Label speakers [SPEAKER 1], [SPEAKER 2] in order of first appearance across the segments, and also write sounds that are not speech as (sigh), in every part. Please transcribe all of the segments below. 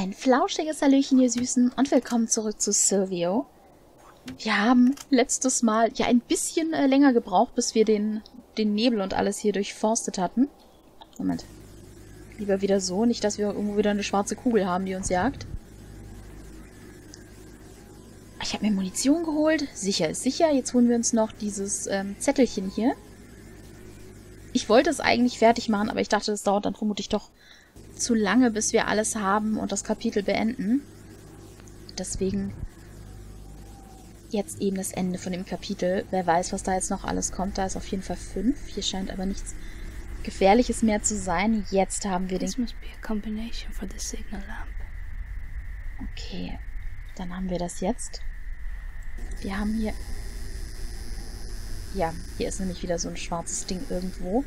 [SPEAKER 1] Ein flauschiges Hallöchen, ihr Süßen, und willkommen zurück zu Silvio. Wir haben letztes Mal ja ein bisschen äh, länger gebraucht, bis wir den, den Nebel und alles hier durchforstet hatten. Moment. Lieber wieder so, nicht, dass wir irgendwo wieder eine schwarze Kugel haben, die uns jagt. Ich habe mir Munition geholt. Sicher ist sicher. Jetzt holen wir uns noch dieses ähm, Zettelchen hier. Ich wollte es eigentlich fertig machen, aber ich dachte, es dauert dann vermutlich doch zu lange, bis wir alles haben und das Kapitel beenden. Deswegen jetzt eben das Ende von dem Kapitel. Wer weiß, was da jetzt noch alles kommt. Da ist auf jeden Fall fünf. Hier scheint aber nichts Gefährliches mehr zu sein. Jetzt haben wir den... Okay, dann haben wir das jetzt. Wir haben hier... Ja, hier ist nämlich wieder so ein schwarzes Ding irgendwo.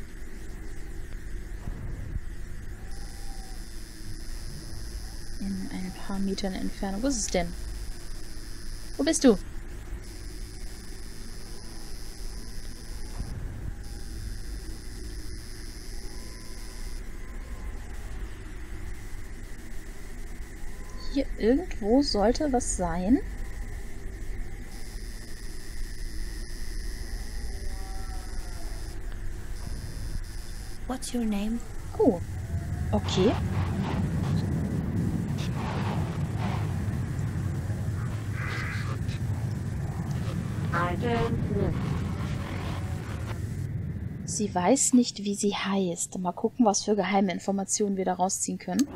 [SPEAKER 1] In ein paar Metern Entfernung. Wo ist es denn? Wo bist du? Hier irgendwo sollte was sein.
[SPEAKER 2] What's your name?
[SPEAKER 1] Oh, okay. Sie weiß nicht, wie sie heißt. Mal gucken, was für geheime Informationen wir da rausziehen können.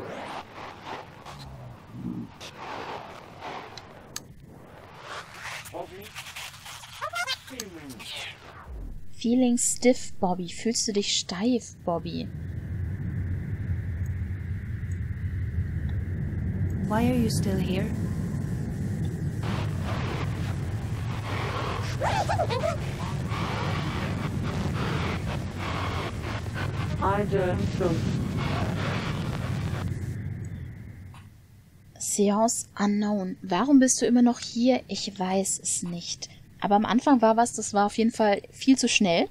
[SPEAKER 1] Feeling stiff, Bobby. Fühlst du dich steif, Bobby?
[SPEAKER 2] Why are you still here?
[SPEAKER 1] Seance Unknown. Warum bist du immer noch hier? Ich weiß es nicht. Aber am Anfang war was, das war auf jeden Fall viel zu schnell.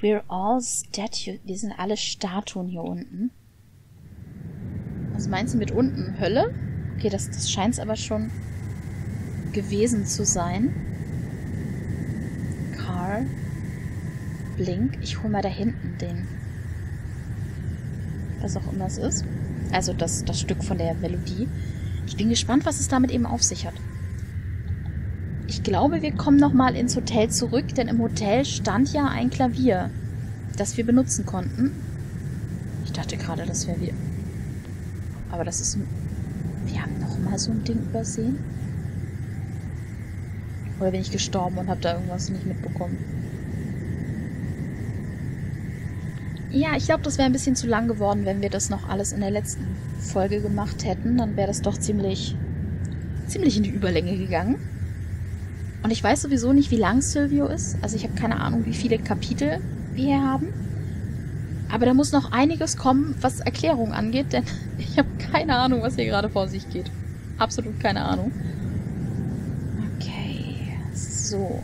[SPEAKER 1] We're all statue. Wir sind alle Statuen hier unten. Was meinst du mit unten? Hölle? Okay, das, das scheint es aber schon gewesen zu sein. Carl. Blink. Ich hole mal da hinten den. Was auch immer es ist. Also das, das Stück von der Melodie. Ich bin gespannt, was es damit eben auf sich hat. Ich glaube, wir kommen nochmal ins Hotel zurück, denn im Hotel stand ja ein Klavier, das wir benutzen konnten. Ich dachte gerade, das wäre wieder... Aber das ist. Wir haben nochmal so ein Ding übersehen. Oder bin ich gestorben und habe da irgendwas nicht mitbekommen? Ja, ich glaube, das wäre ein bisschen zu lang geworden, wenn wir das noch alles in der letzten Folge gemacht hätten. Dann wäre das doch ziemlich, ziemlich in die Überlänge gegangen. Und ich weiß sowieso nicht, wie lang Silvio ist. Also ich habe keine Ahnung, wie viele Kapitel wir hier haben. Aber da muss noch einiges kommen, was Erklärung angeht, denn (laughs) ich habe keine Ahnung, was hier gerade vor sich geht. Absolut keine Ahnung. Okay, so.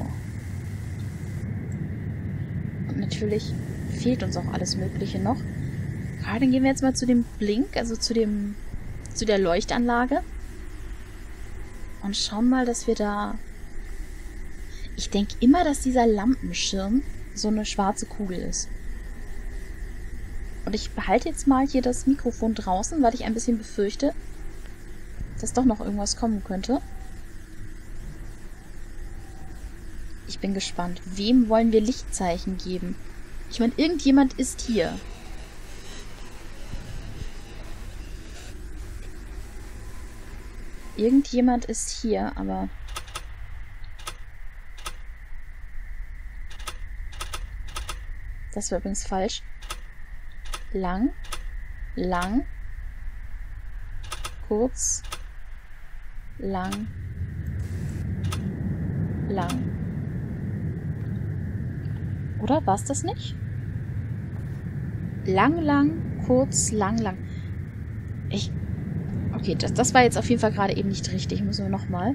[SPEAKER 1] Und natürlich fehlt uns auch alles Mögliche noch. Gerade dann gehen wir jetzt mal zu dem Blink, also zu dem, zu der Leuchtanlage. Und schauen mal, dass wir da ich denke immer, dass dieser Lampenschirm so eine schwarze Kugel ist. Und ich behalte jetzt mal hier das Mikrofon draußen, weil ich ein bisschen befürchte, dass doch noch irgendwas kommen könnte. Ich bin gespannt. Wem wollen wir Lichtzeichen geben? Ich meine, irgendjemand ist hier. Irgendjemand ist hier, aber... Das war übrigens falsch. Lang, lang, kurz, lang, lang. Oder war es das nicht? Lang, lang, kurz, lang, lang. Ich. Okay, das, das war jetzt auf jeden Fall gerade eben nicht richtig. Müssen wir nochmal.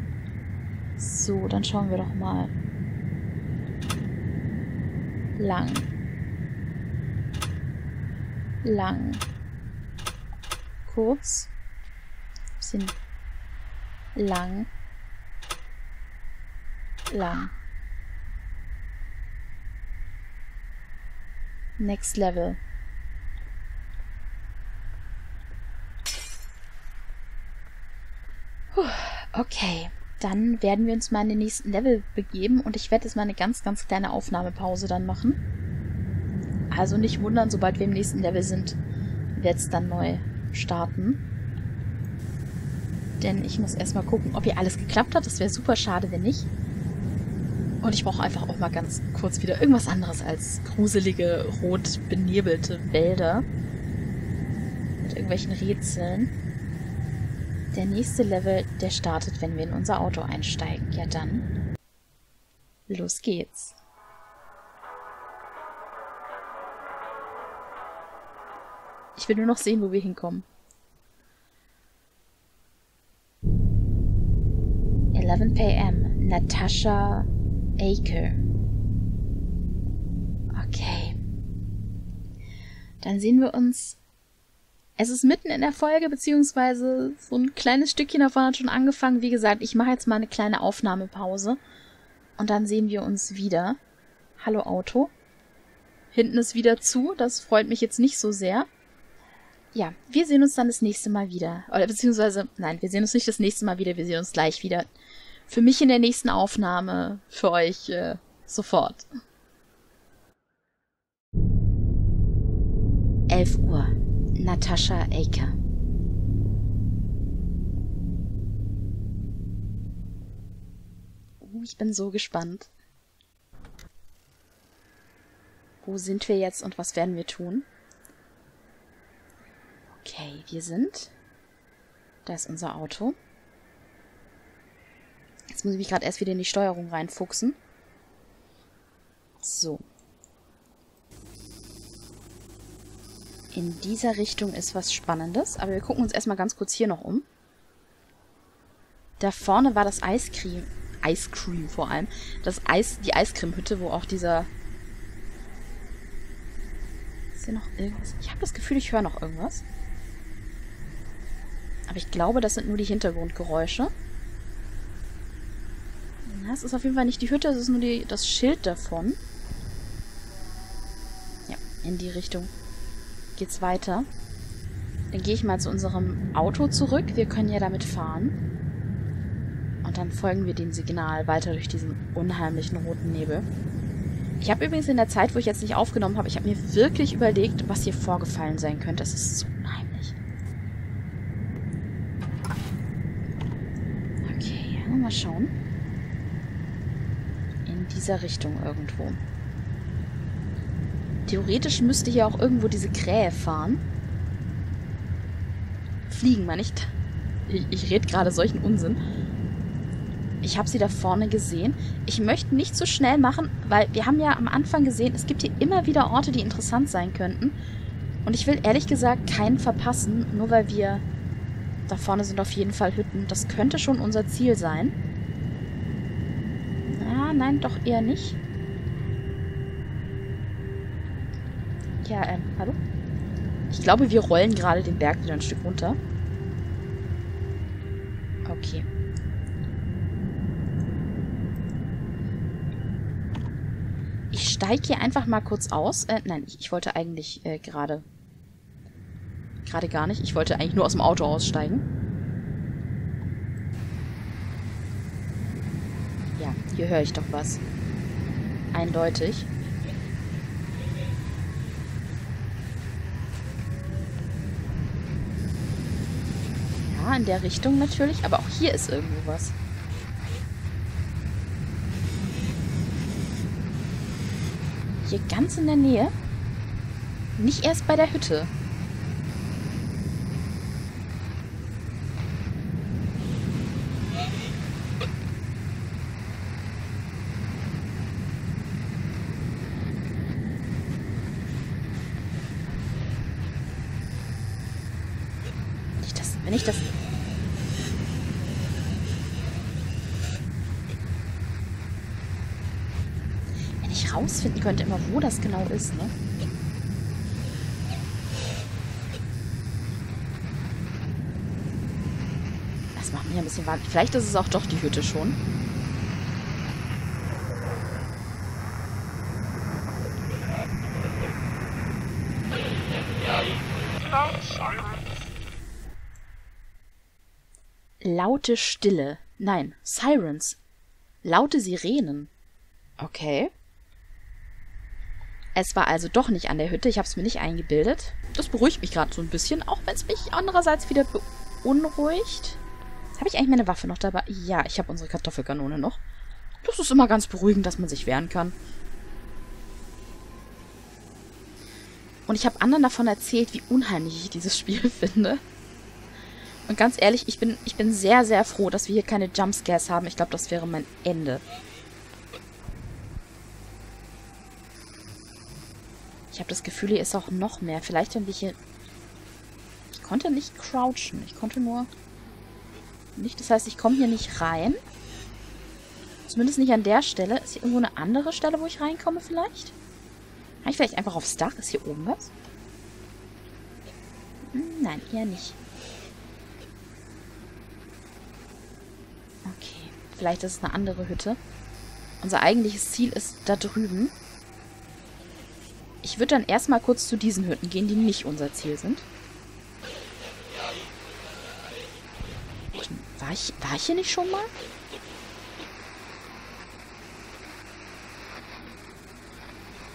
[SPEAKER 1] So, dann schauen wir doch mal. Lang. Lang. Kurz. Bisschen lang. Lang. Next Level. Okay, dann werden wir uns mal in den nächsten Level begeben und ich werde jetzt mal eine ganz, ganz kleine Aufnahmepause dann machen. Also nicht wundern, sobald wir im nächsten Level sind, wird es dann neu starten. Denn ich muss erstmal gucken, ob hier alles geklappt hat. Das wäre super schade, wenn nicht. Und ich brauche einfach auch mal ganz kurz wieder irgendwas anderes als gruselige, rot benebelte Wälder. Mit irgendwelchen Rätseln. Der nächste Level, der startet, wenn wir in unser Auto einsteigen. Ja dann, los geht's. Ich will nur noch sehen, wo wir hinkommen. 11 p.m. Natasha Aker. Okay. Dann sehen wir uns. Es ist mitten in der Folge, beziehungsweise so ein kleines Stückchen davon hat schon angefangen. Wie gesagt, ich mache jetzt mal eine kleine Aufnahmepause. Und dann sehen wir uns wieder. Hallo Auto. Hinten ist wieder zu. Das freut mich jetzt nicht so sehr. Ja, wir sehen uns dann das nächste Mal wieder. Oder beziehungsweise, nein, wir sehen uns nicht das nächste Mal wieder, wir sehen uns gleich wieder. Für mich in der nächsten Aufnahme, für euch äh, sofort. 11 Uhr. Natascha Aker. Uh, ich bin so gespannt. Wo sind wir jetzt und was werden wir tun? Okay, wir sind. Da ist unser Auto. Jetzt muss ich mich gerade erst wieder in die Steuerung reinfuchsen. So. In dieser Richtung ist was Spannendes, aber wir gucken uns erstmal ganz kurz hier noch um. Da vorne war das Eiscreme. Eiscreme vor allem. Das Eis, die Eiscremehütte, wo auch dieser. Ist hier noch irgendwas? Ich habe das Gefühl, ich höre noch irgendwas. Aber ich glaube, das sind nur die Hintergrundgeräusche. Ja, es ist auf jeden Fall nicht die Hütte, es ist nur die, das Schild davon. Ja, in die Richtung geht's weiter. Dann gehe ich mal zu unserem Auto zurück. Wir können ja damit fahren. Und dann folgen wir dem Signal weiter durch diesen unheimlichen roten Nebel. Ich habe übrigens in der Zeit, wo ich jetzt nicht aufgenommen habe, ich habe mir wirklich überlegt, was hier vorgefallen sein könnte. Es ist so unheimlich. Okay, mal schauen. In dieser Richtung irgendwo. Theoretisch müsste hier auch irgendwo diese Krähe fahren. Fliegen, meine ich. Ich, ich rede gerade solchen Unsinn. Ich habe sie da vorne gesehen. Ich möchte nicht zu so schnell machen, weil wir haben ja am Anfang gesehen, es gibt hier immer wieder Orte, die interessant sein könnten. Und ich will ehrlich gesagt keinen verpassen, nur weil wir... Da vorne sind auf jeden Fall Hütten. Das könnte schon unser Ziel sein. Ah, nein, doch eher nicht. Ja, ähm, hallo? Ich glaube, wir rollen gerade den Berg wieder ein Stück runter. Okay. Ich steige hier einfach mal kurz aus. Äh, nein, ich, wollte eigentlich äh, gerade... Gerade gar nicht. Ich wollte eigentlich nur aus dem Auto aussteigen. Ja, hier höre ich doch was. Eindeutig. Ja, in der Richtung natürlich. Aber auch hier ist irgendwo was. Hier ganz in der Nähe. Nicht erst bei der Hütte. Wenn ich das, wenn ich das ich rausfinden könnte immer, wo das genau ist, ne? Das macht mich ein bisschen wahnsinnig. Vielleicht ist es auch doch die Hütte schon. Laute Stille. Nein, Sirens. Laute Sirenen. Okay. Es war also doch nicht an der Hütte. Ich habe es mir nicht eingebildet. Das beruhigt mich gerade so ein bisschen, auch wenn es mich andererseits wieder beunruhigt. Habe ich eigentlich meine Waffe noch dabei? Ja, ich habe unsere Kartoffelkanone noch. Das ist immer ganz beruhigend, dass man sich wehren kann. Und ich habe anderen davon erzählt, wie unheimlich ich dieses Spiel (laughs) finde. Und ganz ehrlich, ich bin, ich bin sehr, sehr froh, dass wir hier keine Jumpscares haben. Ich glaube, das wäre mein Ende. Ich habe das Gefühl, hier ist auch noch mehr. Vielleicht, wenn wir hier... Ich konnte nicht crouchen. Ich konnte nur... Nicht, das heißt, ich komme hier nicht rein. Zumindest nicht an der Stelle. Ist hier irgendwo eine andere Stelle, wo ich reinkomme vielleicht? Kann ich vielleicht einfach aufs Dach? Ist hier oben was? Hm, nein, eher nicht. Okay, vielleicht ist es eine andere Hütte. Unser eigentliches Ziel ist da drüben. Ich würde dann erstmal kurz zu diesen Hütten gehen, die nicht unser Ziel sind. War ich, war ich hier nicht schon mal?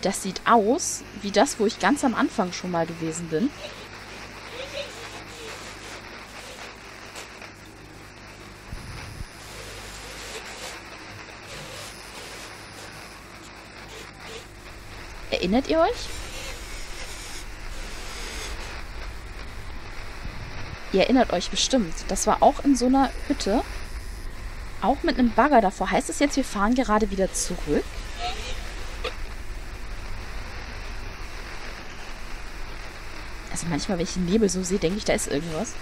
[SPEAKER 1] Das sieht aus wie das, wo ich ganz am Anfang schon mal gewesen bin. Erinnert ihr euch? Ihr erinnert euch bestimmt. Das war auch in so einer Hütte. Auch mit einem Bagger davor. Heißt es jetzt, wir fahren gerade wieder zurück? Also manchmal, wenn ich den Nebel so sehe, denke ich, da ist irgendwas.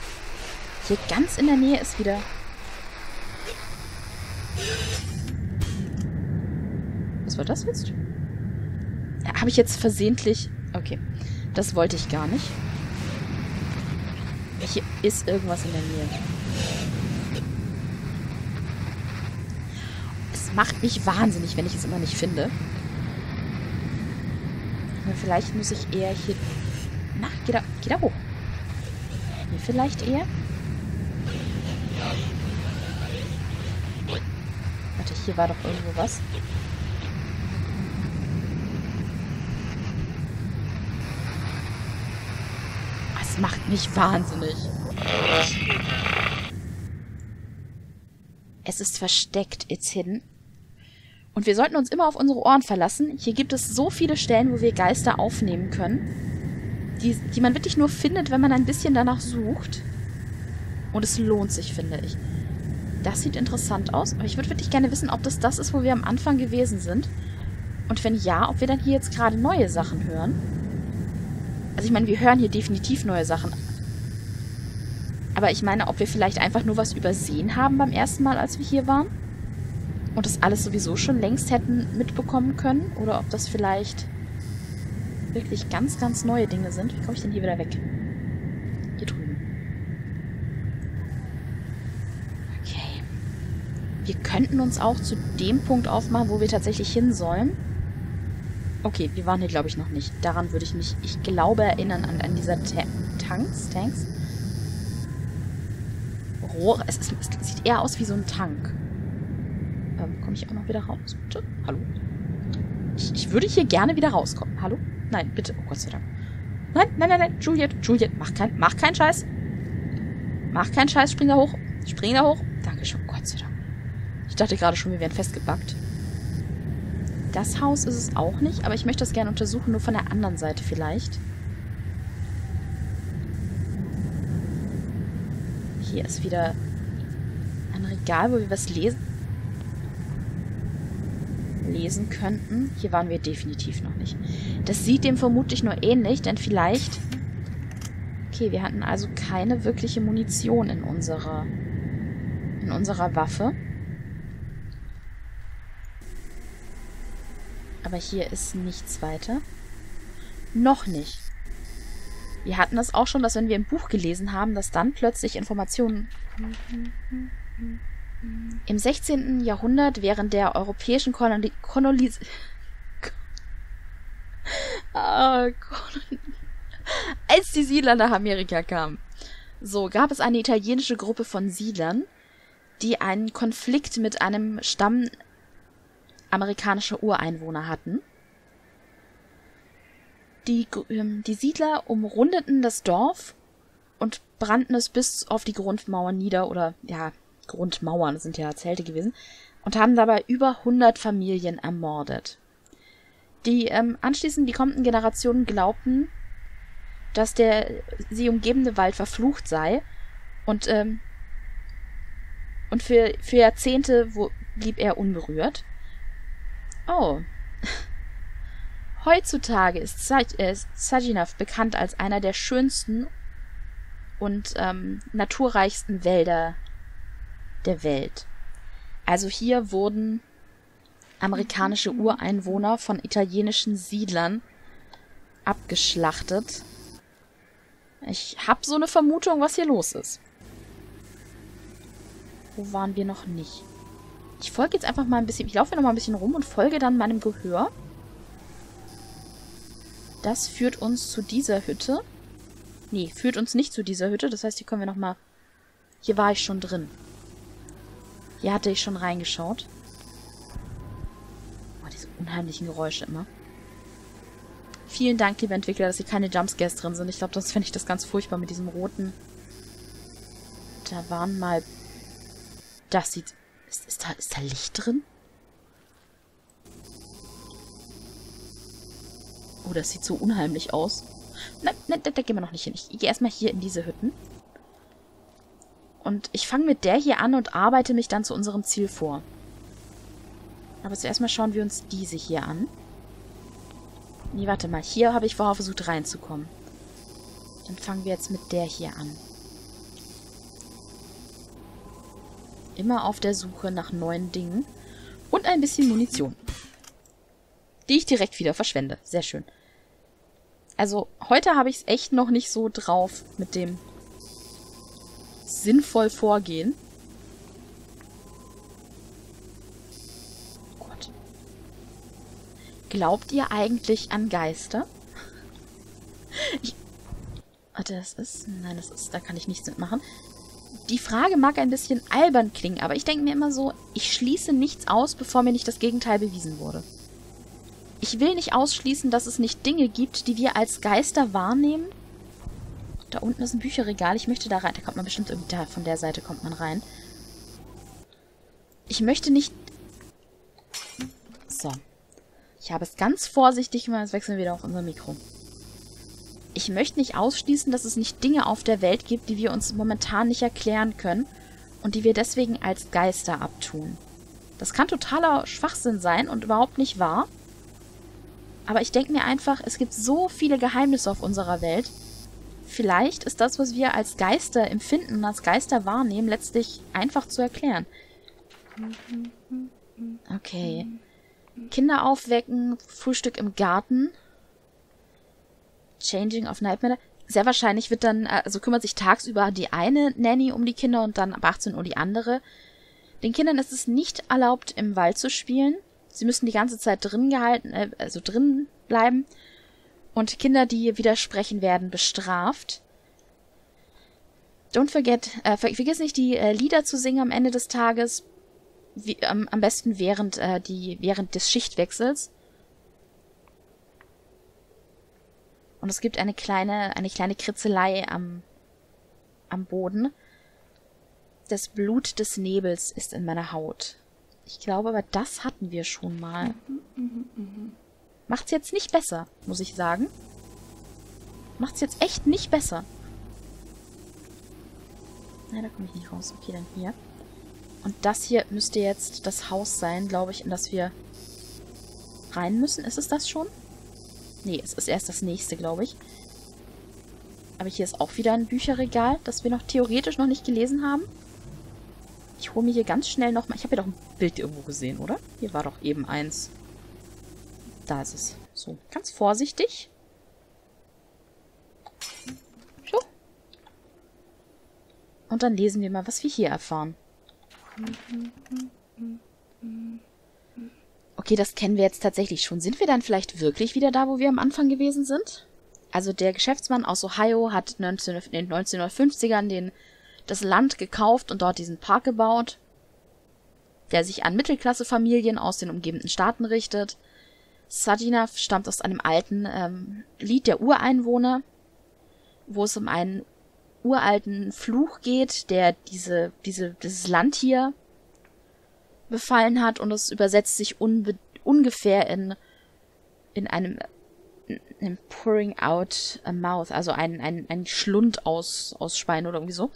[SPEAKER 1] Hier ganz in der Nähe ist wieder... Was war das jetzt? Habe ich jetzt versehentlich... Okay, das wollte ich gar nicht. Hier ist irgendwas in der Nähe. Es macht mich wahnsinnig, wenn ich es immer nicht finde. Vielleicht muss ich eher hier na, geh da, geh da hoch. Hier vielleicht eher? Warte, hier war doch irgendwo was. Das mich wahnsinnig. Es ist versteckt, it's hidden. Und wir sollten uns immer auf unsere Ohren verlassen. Hier gibt es so viele Stellen, wo wir Geister aufnehmen können die, die man wirklich nur findet, wenn man ein bisschen danach sucht. Und es lohnt sich, finde ich. Das sieht interessant aus, aber ich würde wirklich gerne wissen, ob das das ist, wo wir am Anfang gewesen sind. Und wenn ja, ob wir dann hier jetzt gerade neue Sachen hören. Also ich meine, wir hören hier definitiv neue Sachen. Aber ich meine, ob wir vielleicht einfach nur was übersehen haben beim ersten Mal, als wir hier waren. Und das alles sowieso schon längst hätten mitbekommen können. Oder ob das vielleicht wirklich ganz, ganz neue Dinge sind. Wie komme ich denn hier wieder weg? Hier drüben. Okay. Wir könnten uns auch zu dem Punkt aufmachen, wo wir tatsächlich hin sollen. Okay, wir waren hier, glaube ich, noch nicht. Daran würde ich mich, ich glaube, erinnern an, an dieser Ta Tanks. Tanks. Rohr. Es, ist, es sieht eher aus wie so ein Tank. Ähm, komme ich auch noch wieder raus? Bitte? Hallo? Ich, ich würde hier gerne wieder rauskommen. Hallo? Nein, bitte. Oh Gott sei Dank. Nein, nein, nein, nein. Juliet, Juliet, mach kein, mach keinen Scheiß. Mach keinen Scheiß, spring da hoch. Spring da hoch. Dankeschön, Gott sei Dank. Ich dachte gerade schon, wir wären festgebackt. Das Haus ist es auch nicht, aber ich möchte das gerne untersuchen, nur von der anderen Seite vielleicht. Hier ist wieder ein Regal, wo wir was lesen lesen könnten. Hier waren wir definitiv noch nicht. Das sieht dem vermutlich nur ähnlich, denn vielleicht... Okay, wir hatten also keine wirkliche Munition in unserer, in unserer Waffe. Aber hier ist nichts weiter. Noch nicht. Wir hatten das auch schon, dass wenn wir ein Buch gelesen haben, dass dann plötzlich Informationen... Im 16. Jahrhundert während der europäischen Koloni Kolonis (laughs) Ah, als die Siedler nach Amerika kamen. So, gab es eine italienische Gruppe von Siedlern, die einen Konflikt mit einem Stamm amerikanischer Ureinwohner hatten. Die, ähm, die Siedler umrundeten das Dorf und brannten es bis auf die Grundmauern nieder oder ja, Grundmauern sind ja Zelte gewesen und haben dabei über 100 Familien ermordet. Die ähm, anschließend die kommenden Generationen glaubten, dass der sie umgebende Wald verflucht sei und ähm, und für, für Jahrzehnte wo, blieb er unberührt. Oh. Heutzutage ist äh, Sajinav bekannt als einer der schönsten und ähm, naturreichsten Wälder der Welt. Also hier wurden amerikanische Ureinwohner von italienischen Siedlern abgeschlachtet. Ich habe so eine Vermutung, was hier los ist. Wo waren wir noch nicht? Ich folge jetzt einfach mal ein bisschen, ich laufe noch mal ein bisschen rum und folge dann meinem Gehör. Das führt uns zu dieser Hütte. Nee, führt uns nicht zu dieser Hütte. Das heißt, hier können wir noch mal... Hier war ich schon drin. Hier hatte ich schon reingeschaut. Oh, diese unheimlichen Geräusche immer. Vielen Dank, liebe Entwickler, dass hier keine Jumpscares drin sind. Ich glaube, sonst fände ich das ganz furchtbar mit diesem roten. Da waren mal... Das sieht... Ist, ist, da, ist da Licht drin? Oh, das sieht so unheimlich aus. Nein, nein, da, da gehen wir noch nicht hin. Ich gehe erstmal hier in diese Hütten. Und ich fange mit der hier an und arbeite mich dann zu unserem Ziel vor. Aber zuerst mal schauen wir uns diese hier an. Nee, warte mal. Hier habe ich vorher versucht reinzukommen. Dann fangen wir jetzt mit der hier an. Immer auf der Suche nach neuen Dingen. Und ein bisschen Munition. Die ich direkt wieder verschwende. Sehr schön. Also, heute habe ich es echt noch nicht so drauf mit dem sinnvoll vorgehen. Gott. Glaubt ihr eigentlich an Geister? Ich, warte, das ist... Nein, das ist... Da kann ich nichts mitmachen. Die Frage mag ein bisschen albern klingen, aber ich denke mir immer so, ich schließe nichts aus, bevor mir nicht das Gegenteil bewiesen wurde. Ich will nicht ausschließen, dass es nicht Dinge gibt, die wir als Geister wahrnehmen, da unten ist ein Bücherregal. Ich möchte da rein. Da kommt man bestimmt irgendwie da. Von der Seite kommt man rein. Ich möchte nicht... So. Ich habe es ganz vorsichtig gemacht. Jetzt wechseln wir wieder auf unser Mikro. Ich möchte nicht ausschließen, dass es nicht Dinge auf der Welt gibt, die wir uns momentan nicht erklären können und die wir deswegen als Geister abtun. Das kann totaler Schwachsinn sein und überhaupt nicht wahr. Aber ich denke mir einfach, es gibt so viele Geheimnisse auf unserer Welt, Vielleicht ist das, was wir als Geister empfinden, als Geister wahrnehmen, letztlich einfach zu erklären. Okay. Kinder aufwecken, Frühstück im Garten. Changing of Nightmare. Sehr wahrscheinlich wird dann, also kümmert sich tagsüber die eine Nanny um die Kinder und dann ab 18 Uhr die andere. Den Kindern ist es nicht erlaubt, im Wald zu spielen. Sie müssen die ganze Zeit drin gehalten, äh, also drin bleiben. Und Kinder, die widersprechen, werden bestraft. Don't forget, äh, vergiss nicht, die äh, Lieder zu singen am Ende des Tages. Wie, ähm, am besten während, äh, die, während des Schichtwechsels. Und es gibt eine kleine, eine kleine Kritzelei am, am Boden. Das Blut des Nebels ist in meiner Haut. Ich glaube aber, das hatten wir schon mal. Mhm, mh. Macht's jetzt nicht besser, muss ich sagen. Macht's jetzt echt nicht besser. Na, da komme ich nicht raus. Okay, dann hier. Und das hier müsste jetzt das Haus sein, glaube ich, in das wir rein müssen. Ist es das schon? Nee, es ist erst das nächste, glaube ich. Aber hier ist auch wieder ein Bücherregal, das wir noch theoretisch noch nicht gelesen haben. Ich hole mir hier ganz schnell nochmal... Ich habe ja doch ein Bild irgendwo gesehen, oder? Hier war doch eben eins. Da ist es. So, ganz vorsichtig. So. Und dann lesen wir mal, was wir hier erfahren. Okay, das kennen wir jetzt tatsächlich schon. Sind wir dann vielleicht wirklich wieder da, wo wir am Anfang gewesen sind? Also der Geschäftsmann aus Ohio hat 19, in den 1950ern den, das Land gekauft und dort diesen Park gebaut, der sich an Mittelklassefamilien aus den umgebenden Staaten richtet. Sadina stammt aus einem alten ähm, Lied der Ureinwohner, wo es um einen uralten Fluch geht, der diese, diese, dieses Land hier befallen hat und es übersetzt sich ungefähr in, in einem in pouring out a mouth, also ein, ein, ein Schlund aus, aus Schwein oder irgendwie so.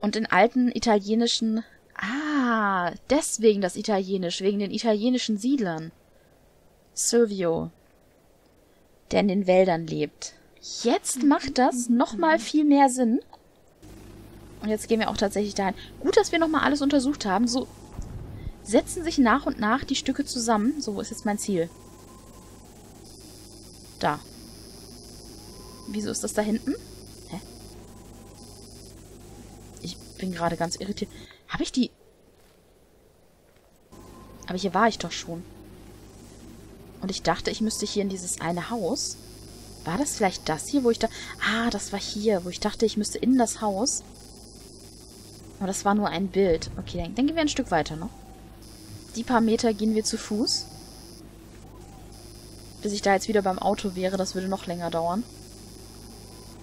[SPEAKER 1] Und in alten italienischen, ah, deswegen das Italienisch, wegen den italienischen Siedlern. Silvio, der in den Wäldern lebt. Jetzt macht das nochmal viel mehr Sinn. Und jetzt gehen wir auch tatsächlich dahin. Gut, dass wir nochmal alles untersucht haben. So setzen sich nach und nach die Stücke zusammen. So, wo ist jetzt mein Ziel? Da. Wieso ist das da hinten? Hä? Ich bin gerade ganz irritiert. Habe ich die... Aber hier war ich doch schon. Und ich dachte, ich müsste hier in dieses eine Haus. War das vielleicht das hier, wo ich da... Ah, das war hier, wo ich dachte, ich müsste in das Haus. Aber das war nur ein Bild. Okay, dann, dann gehen wir ein Stück weiter noch. Die paar Meter gehen wir zu Fuß. Bis ich da jetzt wieder beim Auto wäre, das würde noch länger dauern.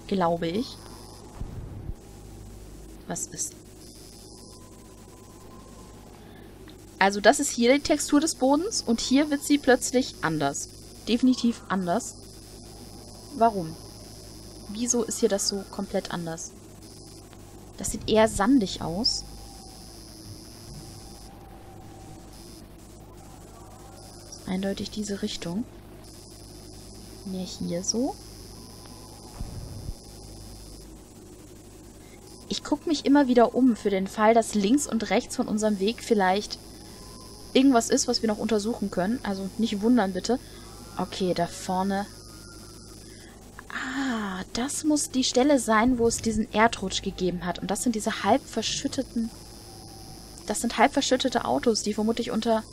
[SPEAKER 1] Glaube ich. Was ist... Also das ist hier die Textur des Bodens und hier wird sie plötzlich anders. Definitiv anders. Warum? Wieso ist hier das so komplett anders? Das sieht eher sandig aus. Eindeutig diese Richtung. Mehr hier so. Ich gucke mich immer wieder um für den Fall, dass links und rechts von unserem Weg vielleicht irgendwas ist, was wir noch untersuchen können. Also nicht wundern, bitte. Okay, da vorne. Ah, das muss die Stelle sein, wo es diesen Erdrutsch gegeben hat. Und das sind diese halb verschütteten... Das sind halb verschüttete Autos, die vermutlich unter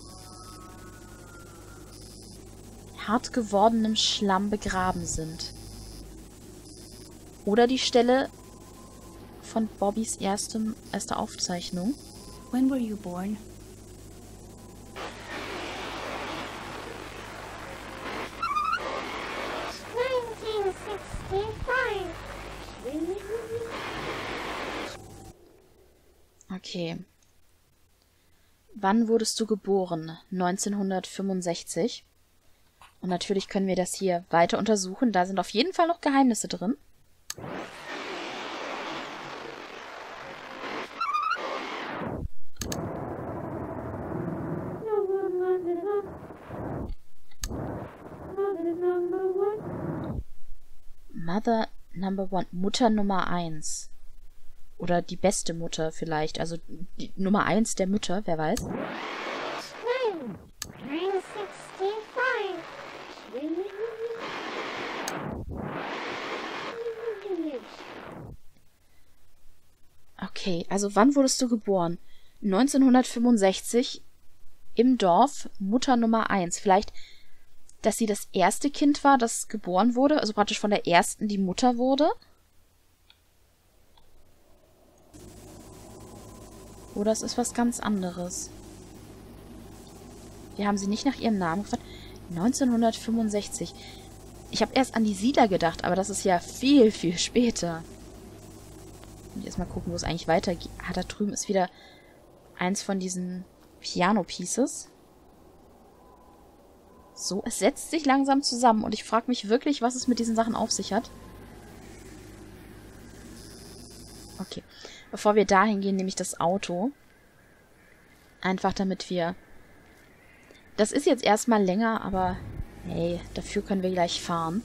[SPEAKER 1] hart gewordenem Schlamm begraben sind. Oder die Stelle von Bobbys erstem, erster Aufzeichnung.
[SPEAKER 2] When were you born?
[SPEAKER 1] Okay. Wann wurdest du geboren? 1965. Und natürlich können wir das hier weiter untersuchen. Da sind auf jeden Fall noch Geheimnisse drin. Mother Number One. Mutter Nummer eins. Oder die beste Mutter vielleicht. Also die Nummer eins der Mütter, wer weiß. Okay, also wann wurdest du geboren? 1965 im Dorf Mutter Nummer 1. Vielleicht, dass sie das erste Kind war, das geboren wurde, also praktisch von der ersten die Mutter wurde? Oder es ist was ganz anderes. Wir haben sie nicht nach ihrem Namen gefragt. 1965. Ich habe erst an die Siedler gedacht, aber das ist ja viel, viel später. Und jetzt mal gucken, wo es eigentlich weitergeht. Ah, da drüben ist wieder eins von diesen Piano-Pieces. So, es setzt sich langsam zusammen und ich frage mich wirklich, was es mit diesen Sachen auf sich hat. Okay. Bevor wir dahin gehen, nehme ich das Auto. Einfach damit wir... Das ist jetzt erstmal länger, aber hey, dafür können wir gleich fahren.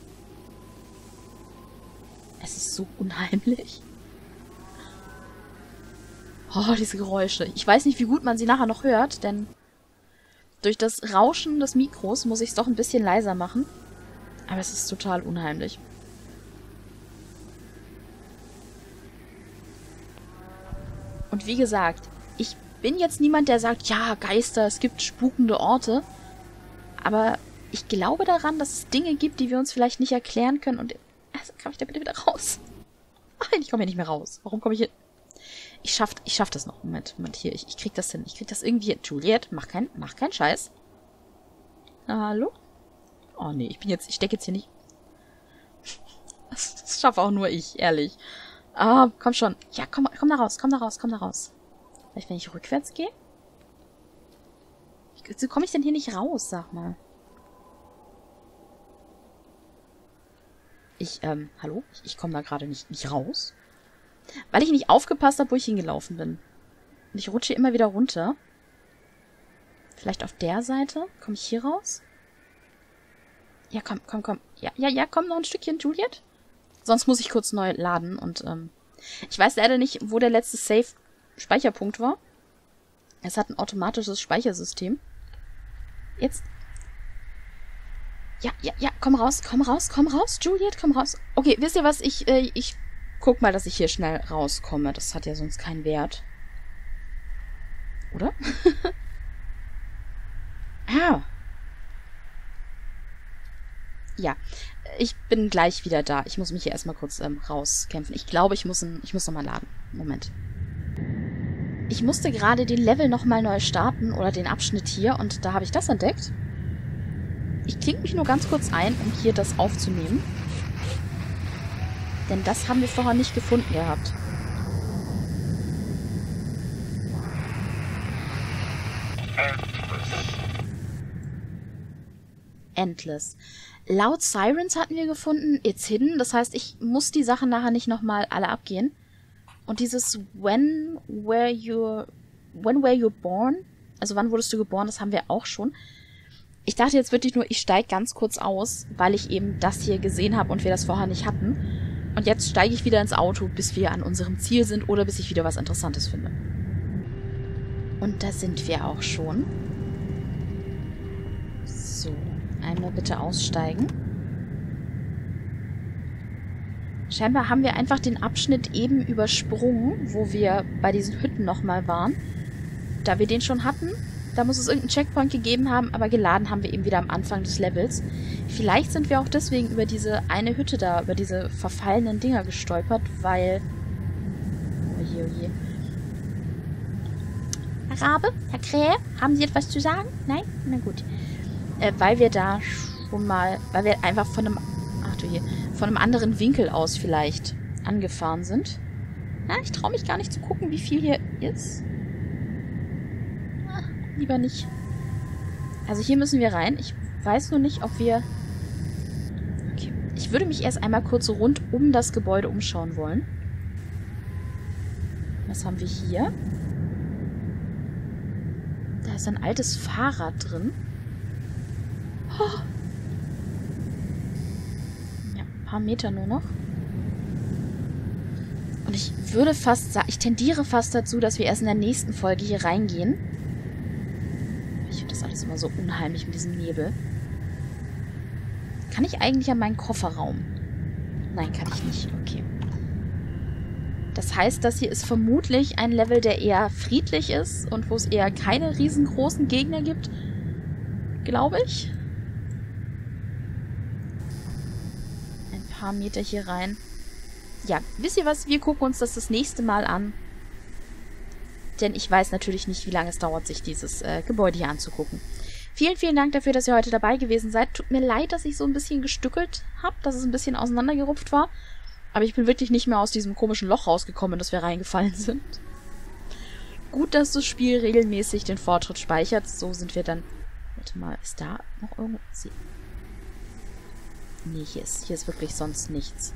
[SPEAKER 1] Es ist so unheimlich. Oh, diese Geräusche. Ich weiß nicht, wie gut man sie nachher noch hört, denn Durch das Rauschen des Mikros muss ich es doch ein bisschen leiser machen. Aber es ist total unheimlich. Und wie gesagt, ich bin jetzt niemand, der sagt, ja, Geister, es gibt spukende Orte. Aber ich glaube daran, dass es Dinge gibt, die wir uns vielleicht nicht erklären können. Und also, kann ich da bitte wieder raus? Nein, ich komme hier nicht mehr raus. Warum komme ich hier... Ich schaff, ich schaff das noch. Moment, Moment, hier. Ich, ich krieg das hin. Ich krieg das irgendwie hin. Juliet, mach kein, mach keinen Scheiß. Hallo? Oh nee, ich bin jetzt, ich stecke jetzt hier nicht. (laughs) Das, das schaffe auch nur ich, ehrlich. Ah, komm schon. Ja, komm, komm da raus, komm da raus, komm da raus. Vielleicht, wenn ich rückwärts gehe? Wie komme ich denn hier nicht raus, sag mal? Ich, ähm, hallo? Ich, ich komme da gerade nicht, nicht raus. Weil ich nicht aufgepasst habe, wo ich hingelaufen bin. Und ich rutsche immer wieder runter. Vielleicht auf der Seite? Komme ich hier raus? Ja, komm, komm, komm. Ja, ja, ja, komm noch ein Stückchen, Juliet. Sonst muss ich kurz neu laden und, ähm, ich weiß leider nicht, wo der letzte Save-Speicherpunkt war. Es hat ein automatisches Speichersystem. Jetzt. Ja, ja, ja, komm raus, komm raus, komm raus, Juliet, komm raus. Okay, wisst ihr was? Ich, äh, ich guck mal, dass ich hier schnell rauskomme. Das hat ja sonst keinen Wert. Oder? (laughs) ah. Ja, ich bin gleich wieder da. Ich muss mich hier erstmal kurz ähm, rauskämpfen. Ich glaube, ich muss, ich muss nochmal laden. Moment. Ich musste gerade den Level nochmal neu starten oder den Abschnitt hier und da habe ich das entdeckt. Ich klinge mich nur ganz kurz ein, um hier das aufzunehmen. Denn das haben wir vorher nicht gefunden gehabt. Endless. Laut Sirens hatten wir gefunden, It's Hidden. Das heißt, ich muss die Sachen nachher nicht nochmal alle abgehen. Und dieses When were you When were you born? Also wann wurdest du geboren? Das haben wir auch schon. Ich dachte jetzt wirklich nur, ich steige ganz kurz aus, weil ich eben das hier gesehen habe und wir das vorher nicht hatten. Und jetzt steige ich wieder ins Auto, bis wir an unserem Ziel sind oder bis ich wieder was Interessantes finde. Und da sind wir auch schon. So, einmal bitte aussteigen. Scheinbar haben wir einfach den Abschnitt eben übersprungen, wo wir bei diesen Hütten nochmal waren. Da wir den schon hatten, da muss es irgendeinen Checkpoint gegeben haben, aber geladen haben wir eben wieder am Anfang des Levels. Vielleicht sind wir auch deswegen über diese eine Hütte da, über diese verfallenen Dinger gestolpert, weil... Oje, oje. Herr Rabe, Herr Krähe, haben Sie etwas zu sagen? Nein? Na gut. Äh, weil wir da schon mal... Weil wir einfach von einem... Ach du hier. Von einem anderen Winkel aus vielleicht angefahren sind. Na, ich traue mich gar nicht zu gucken, wie viel hier ist lieber nicht. Also hier müssen wir rein. Ich weiß nur nicht, ob wir... Okay. Ich würde mich erst einmal kurz rund um das Gebäude umschauen wollen. Was haben wir hier? Da ist ein altes Fahrrad drin. Oh. Ja, ein paar Meter nur noch. Und ich würde fast sagen, ich tendiere fast dazu, dass wir erst in der nächsten Folge hier reingehen alles immer so unheimlich mit diesem Nebel. Kann ich eigentlich an meinen Kofferraum? Nein, kann ich nicht. Okay. Das heißt, das hier ist vermutlich ein Level, der eher friedlich ist und wo es eher keine riesengroßen Gegner gibt. Glaube ich. Ein paar Meter hier rein. Ja, wisst ihr was? Wir gucken uns das das nächste Mal an denn ich weiß natürlich nicht, wie lange es dauert, sich dieses äh, Gebäude hier anzugucken. Vielen, vielen Dank dafür, dass ihr heute dabei gewesen seid. Tut mir leid, dass ich so ein bisschen gestückelt habe, dass es ein bisschen auseinandergerupft war. Aber ich bin wirklich nicht mehr aus diesem komischen Loch rausgekommen, in das wir reingefallen (laughs) sind. Gut, dass das Spiel regelmäßig den Fortschritt speichert. So sind wir dann... Warte mal, ist da noch irgendwo... Nee, hier ist, hier ist wirklich sonst nichts.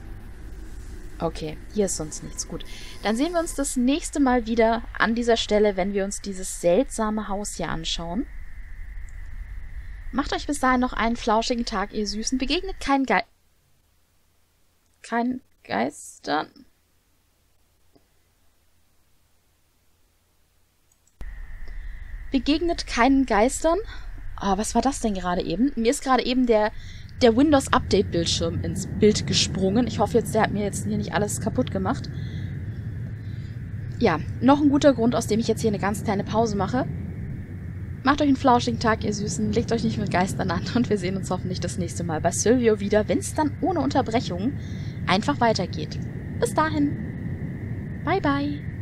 [SPEAKER 1] Okay, hier ist sonst nichts. Gut. Dann sehen wir uns das nächste Mal wieder an dieser Stelle, wenn wir uns dieses seltsame Haus hier anschauen. Macht euch bis dahin noch einen flauschigen Tag, ihr Süßen. Begegnet kein Ge... Kein Geistern? Begegnet keinen Geistern Oh, was war das denn gerade eben? Mir ist gerade eben der, der Windows Update Bildschirm ins Bild gesprungen. Ich hoffe jetzt, der hat mir jetzt hier nicht alles kaputt gemacht. Ja, noch ein guter Grund, aus dem ich jetzt hier eine ganz kleine Pause mache. Macht euch einen flauschigen Tag, ihr Süßen. Legt euch nicht mit Geistern an und wir sehen uns hoffentlich das nächste Mal bei Silvio wieder, wenn es dann ohne Unterbrechung einfach weitergeht. Bis dahin. Bye, bye.